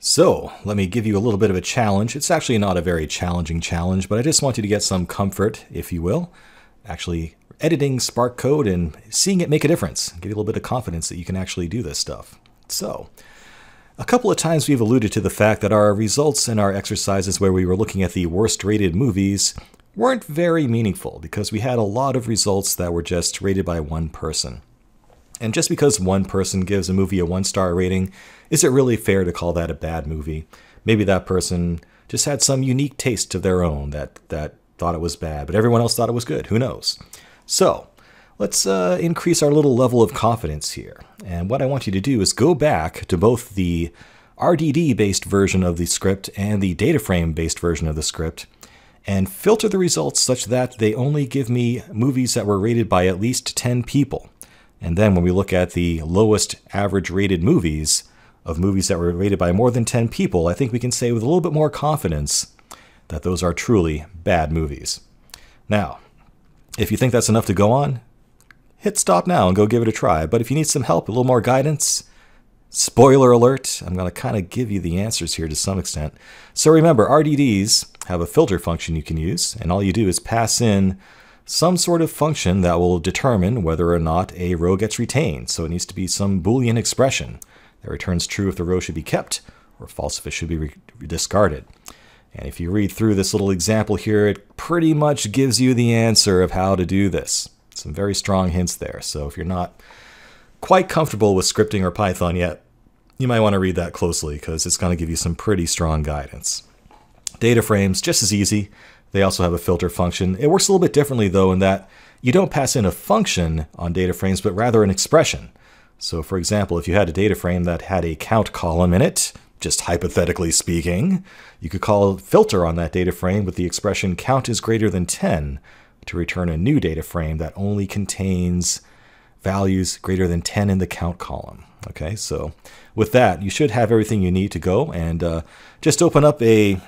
So, let me give you a little bit of a challenge. It's actually not a very challenging challenge, but I just want you to get some comfort, if you will, actually editing Spark code and seeing it make a difference. Give you a little bit of confidence that you can actually do this stuff. So, a couple of times we've alluded to the fact that our results in our exercises where we were looking at the worst rated movies weren't very meaningful because we had a lot of results that were just rated by one person. And just because one person gives a movie a one star rating, is it really fair to call that a bad movie? Maybe that person just had some unique taste of their own that, that thought it was bad, but everyone else thought it was good. Who knows? So, let's uh, increase our little level of confidence here. And what I want you to do is go back to both the RDD based version of the script and the data frame based version of the script and filter the results such that they only give me movies that were rated by at least 10 people. And then when we look at the lowest average rated movies of movies that were rated by more than 10 people, I think we can say with a little bit more confidence that those are truly bad movies. Now, if you think that's enough to go on, hit stop now and go give it a try. But if you need some help, a little more guidance, spoiler alert, I'm going to kind of give you the answers here to some extent. So remember, RDDs have a filter function you can use, and all you do is pass in some sort of function that will determine whether or not a row gets retained. So it needs to be some Boolean expression that returns true if the row should be kept or false if it should be discarded. And if you read through this little example here, it pretty much gives you the answer of how to do this. Some very strong hints there. So if you're not quite comfortable with scripting or Python yet, you might want to read that closely because it's going to give you some pretty strong guidance. Data frames, just as easy. They also have a filter function. It works a little bit differently though in that you don't pass in a function on data frames, but rather an expression. So for example, if you had a data frame that had a count column in it, just hypothetically speaking, you could call filter on that data frame with the expression count is greater than 10 to return a new data frame that only contains values greater than 10 in the count column. Okay, so with that, you should have everything you need to go and uh, just open up a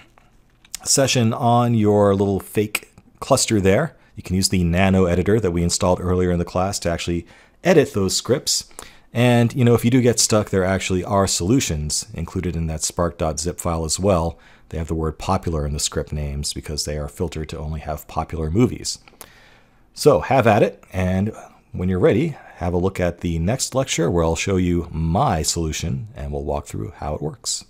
session on your little fake cluster there. You can use the nano editor that we installed earlier in the class to actually edit those scripts. And, you know, if you do get stuck, there actually are solutions included in that spark.zip file as well. They have the word popular in the script names because they are filtered to only have popular movies. So have at it, and when you're ready, have a look at the next lecture where I'll show you my solution and we'll walk through how it works.